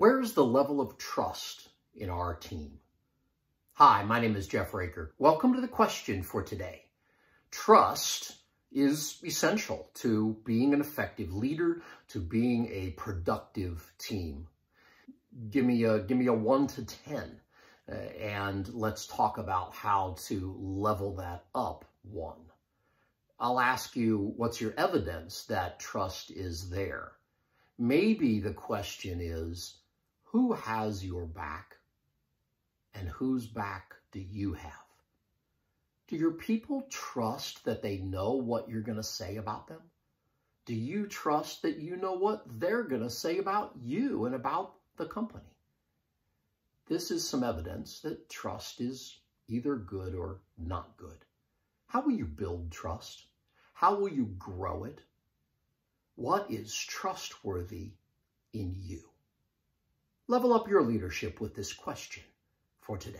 Where's the level of trust in our team? Hi, my name is Jeff Raker. Welcome to the question for today. Trust is essential to being an effective leader, to being a productive team. Give me a, give me a one to 10 uh, and let's talk about how to level that up one. I'll ask you, what's your evidence that trust is there? Maybe the question is, who has your back and whose back do you have? Do your people trust that they know what you're going to say about them? Do you trust that you know what they're going to say about you and about the company? This is some evidence that trust is either good or not good. How will you build trust? How will you grow it? What is trustworthy in you? Level up your leadership with this question for today.